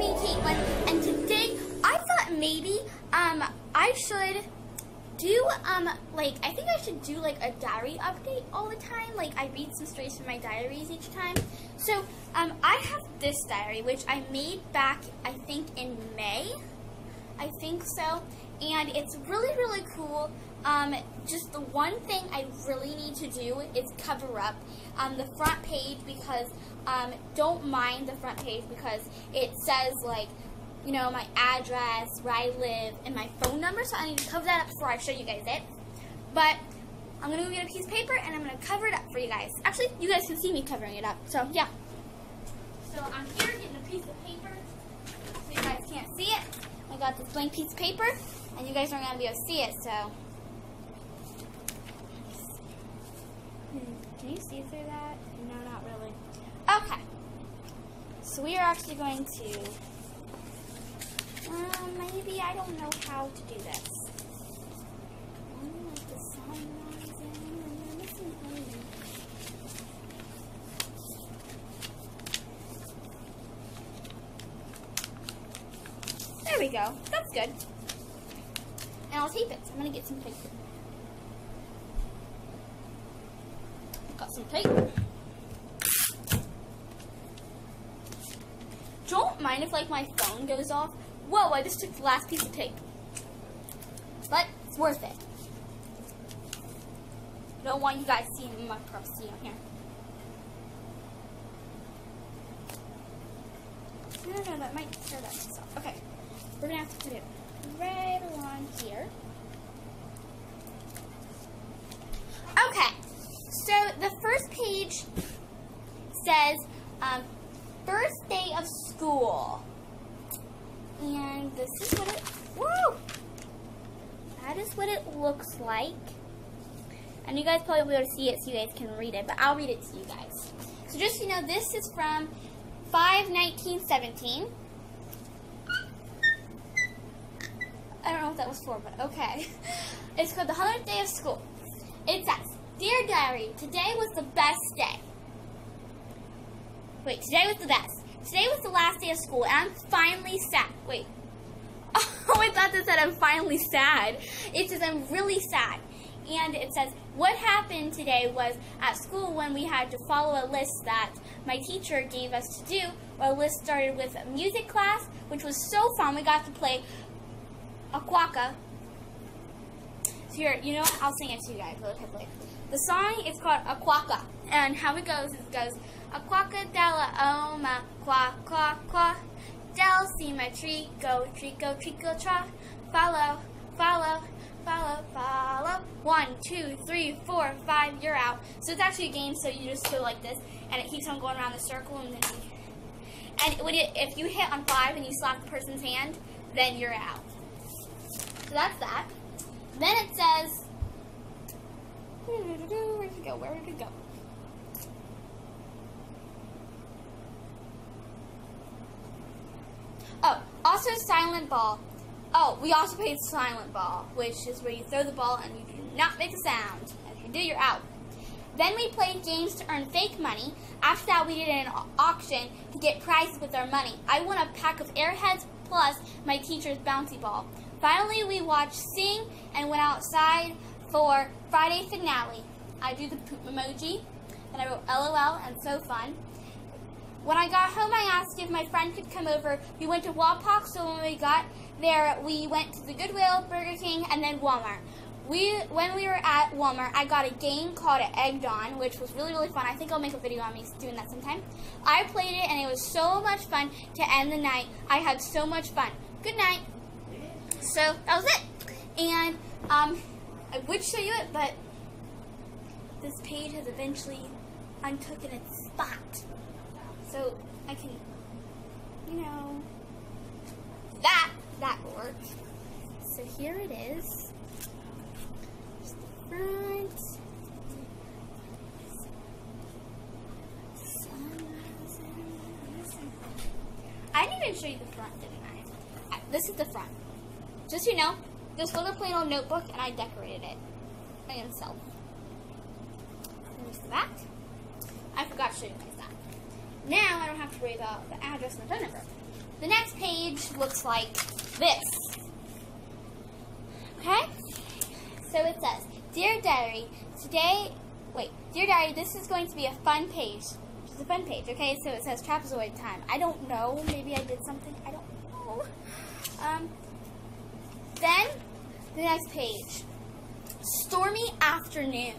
me, Kaitlyn, and today I thought maybe um I should do um like I think I should do like a diary update all the time. Like I read some stories from my diaries each time. So um I have this diary which I made back I think in May. I think so. And it's really really cool. Um, just the one thing I really need to do is cover up um, the front page because um, don't mind the front page because it says like you know my address, where I live, and my phone number. So I need to cover that up before I show you guys it. But I'm gonna go get a piece of paper and I'm gonna cover it up for you guys. Actually, you guys can see me covering it up. So yeah. So I'm here getting a piece of paper so you guys can't see it. I got this blank piece of paper and you guys aren't gonna be able to see it. So. Can see through that? No, not really. Okay. So we are actually going to, um, maybe I don't know how to do this. There we go. That's good. And I'll tape it. So I'm going to get some paper. Got some tape. Don't mind if like my phone goes off. Whoa, I just took the last piece of tape. But it's worth it. Don't want you guys seeing my privacy on here. No, no, no, that might tear that piece off. Okay, we're gonna have to put it right along here. Okay, so the first page says um, first day of school. And this is what it, whoa! That is what it looks like. And you guys probably will see it so you guys can read it, but I'll read it to you guys. So just so you know, this is from 51917. I don't know what that was for, but okay. It's called the 100th day of school. It says, Dear Diary, today was the best day. Wait, today was the best. Today was the last day of school, and I'm finally sad. Wait. Oh, I thought that said I'm finally sad. It says I'm really sad. And it says, what happened today was at school when we had to follow a list that my teacher gave us to do. Our list started with music class, which was so fun. We got to play Aquaka. So here, you know, I'll sing it to you guys really quickly. The song is called Aquaka, and how it goes, it goes, Aquaka della oma, qua, qua, qua, del tree go, trico, trico, tra, follow, follow, follow, follow. One, two, three, four, five, you're out. So it's actually a game, so you just go like this, and it keeps on going around the circle, and then you, and when if you hit on five and you slap the person's hand, then you're out. So that's that. Then it says, where did it go? Where did it go? Oh, also silent ball. Oh, we also played silent ball, which is where you throw the ball and you do not make a sound. If you do, you're out. Then we played games to earn fake money. After that, we did an auction to get prizes with our money. I won a pack of airheads plus my teacher's bouncy ball. Finally, we watched Sing and went outside for Friday finale. I drew the poop emoji, and I wrote LOL and so fun. When I got home, I asked if my friend could come over. We went to Wapak, so when we got there, we went to the Goodwill, Burger King, and then Walmart. We, when we were at Walmart, I got a game called Egged On, which was really, really fun. I think I'll make a video on me doing that sometime. I played it, and it was so much fun to end the night. I had so much fun. Good night. So, that was it. And, um, I would show you it, but this page has eventually untooken its spot. So I can, you know, that, that worked. So here it is. The front. I didn't even show you the front, didn't I? This is the front. Just so you know, this little plain old notebook, and I decorated it by myself. Here's the back. I forgot to show you guys that. Now I don't have to worry about the address and the phone number. the next page looks like this. Okay? So it says, Dear Diary, today, wait, Dear Diary, this is going to be a fun page. It's a fun page, okay? So it says trapezoid time. I don't know. Maybe I did something. I don't know. Um, then, the next page. Stormy afternoon.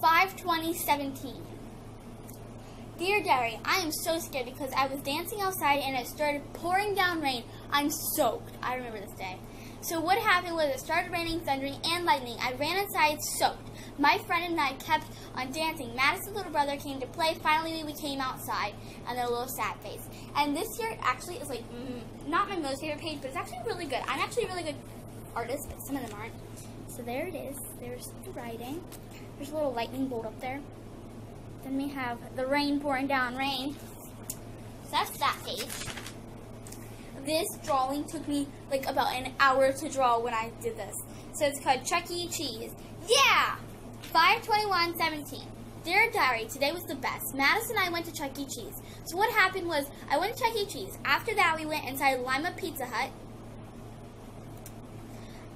52017. Dear Diary, I am so scared because I was dancing outside and it started pouring down rain. I'm soaked. I remember this day. So what happened was it started raining, thundering, and lightning. I ran inside soaked. My friend and I kept on dancing. Madison's little brother came to play. Finally, we came outside, and a little sad face. And this year actually is like mm, not my most favorite page, but it's actually really good. I'm actually a really good artist, but some of them aren't. So there it is. There's the writing. There's a little lightning bolt up there. Then we have the rain pouring down rain. So that's that page. This drawing took me like about an hour to draw when I did this. So it's called Chuck E. Cheese. Yeah! 52117. Dear Diary, today was the best. Madison and I went to Chuck E. Cheese. So what happened was, I went to Chuck E. Cheese. After that, we went inside Lima Pizza Hut.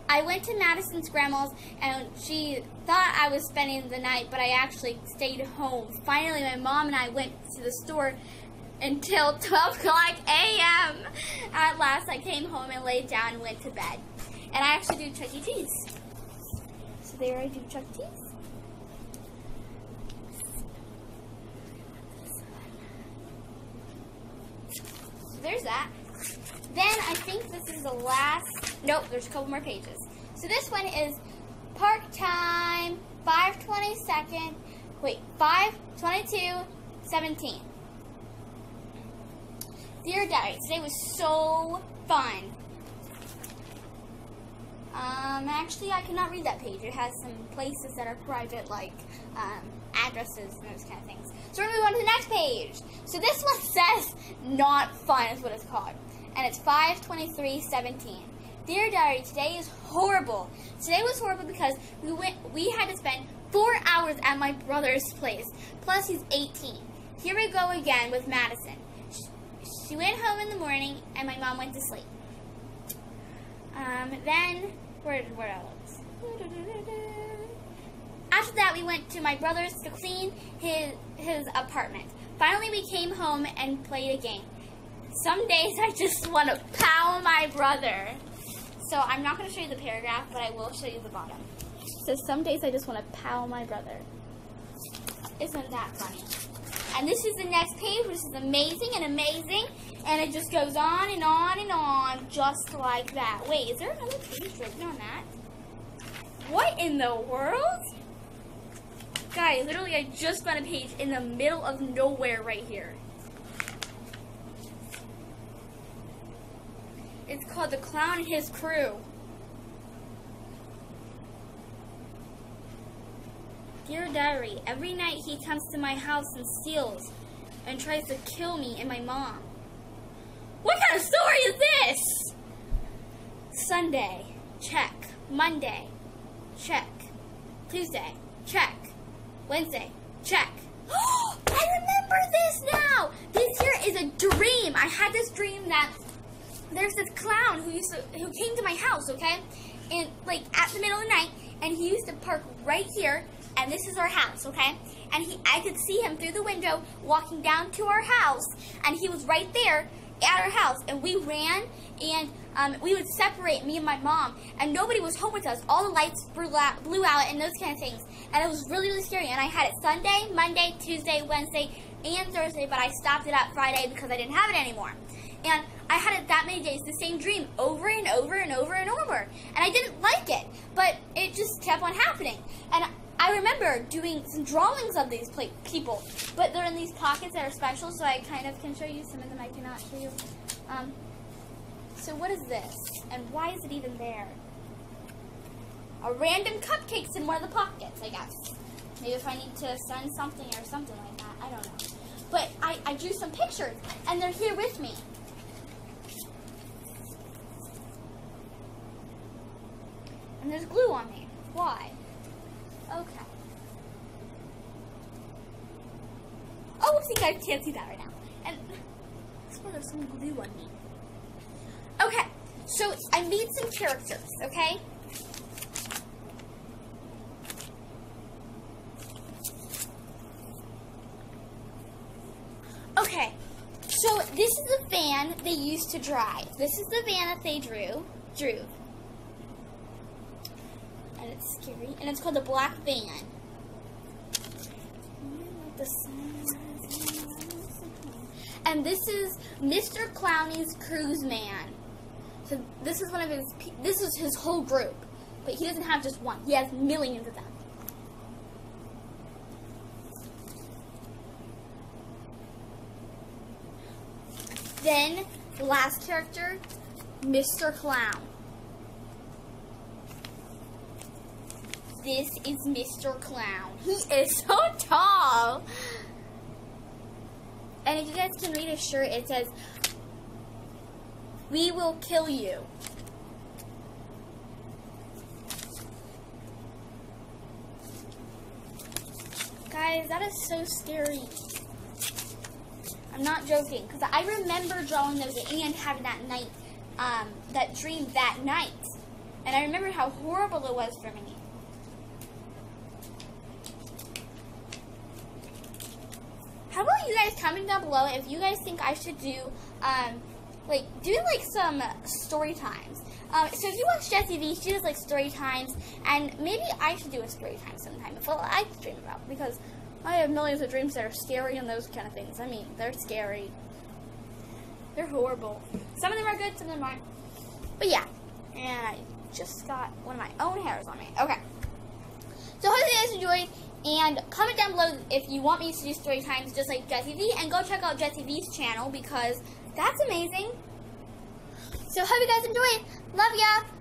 I went to Madison's grandma's and she thought I was spending the night, but I actually stayed home. Finally, my mom and I went to the store until 12 o'clock a.m. At last, I came home and laid down and went to bed. And I actually do Chuck E. Cheese. So there I do Chuck E. Cheese. So there's that. Then I think this is the last. Nope, there's a couple more pages. So this one is park time 522nd. Wait, 522 17. Dear Diary, today was so fun. Um, actually, I cannot read that page. It has some places that are private, like um, addresses and those kind of things. So we're going to move on to the next page. So this one says not fun is what it's called. And it's 52317. Dear Diary, today is horrible. Today was horrible because we went we had to spend four hours at my brother's place. Plus he's 18. Here we go again with Madison. She went home in the morning and my mom went to sleep. Um, then, where, where else? After that, we went to my brother's to clean his, his apartment. Finally, we came home and played a game. Some days I just want to pow my brother. So I'm not going to show you the paragraph, but I will show you the bottom. So some days I just want to pow my brother. Isn't that funny? And this is the next page, which is amazing and amazing. And it just goes on and on and on, just like that. Wait, is there another page written on that? What in the world? Guys, literally I just found a page in the middle of nowhere right here. It's called The Clown and His Crew. Dear Diary, every night he comes to my house and steals and tries to kill me and my mom. What kind of story is this? Sunday, check. Monday, check. Tuesday, check. Wednesday, check. I remember this now! This here is a dream. I had this dream that there's this clown who used to who came to my house, okay? And like at the middle of the night, and he used to park right here, and this is our house, okay? And he I could see him through the window walking down to our house, and he was right there at our house, and we ran, and um, we would separate me and my mom, and nobody was home with us. All the lights blew out, and those kind of things, and it was really, really scary. And I had it Sunday, Monday, Tuesday, Wednesday, and Thursday, but I stopped it at Friday because I didn't have it anymore. And I had it that many days, the same dream, over and over and over and over. And I didn't like it, but it just kept on happening. And I remember doing some drawings of these people, but they're in these pockets that are special, so I kind of can show you. Some of them I cannot show you. Um, so what is this? And why is it even there? A random cupcakes in one of the pockets, I guess. Maybe if I need to send something or something like that. I don't know. But I, I drew some pictures, and they're here with me. And there's glue on me. Why? Okay. Oh, see, guys can't see that right now. And one of some glue on me. Okay, so I made some characters, okay? Okay, so this is the van they used to drive. This is the van that they drew, drew. Scary, and it's called the Black Van. And this is Mr. Clowney's cruise man. So this is one of his. This is his whole group, but he doesn't have just one. He has millions of them. Then the last character, Mr. Clown. This is Mr. Clown. He is so tall. And if you guys can read his shirt, it says, We will kill you. Guys, that is so scary. I'm not joking, because I remember drawing those and having that night, um, that dream that night. And I remember how horrible it was for me. How about you guys comment down below if you guys think I should do, um, like, do like some story times. Um, so if you watch Jessii Vee, she does like story times, and maybe I should do a story time sometime. Well, I dream about because I have millions of dreams that are scary and those kind of things. I mean, they're scary. They're horrible. Some of them are good, some of them aren't. But yeah, and I just got one of my own hairs on me. Okay. So hope you guys enjoyed. And comment down below if you want me to do story times just like Jessii Vee. And go check out Jessii Vee's channel because that's amazing. So hope you guys enjoy. Love ya.